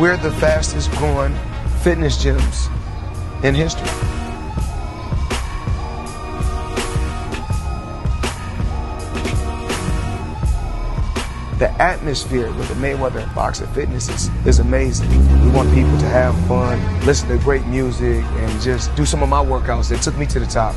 we're the fastest growing fitness gyms in history. the atmosphere with the Mayweather Boxing Fitness is, is amazing. We want people to have fun, listen to great music, and just do some of my workouts that took me to the top.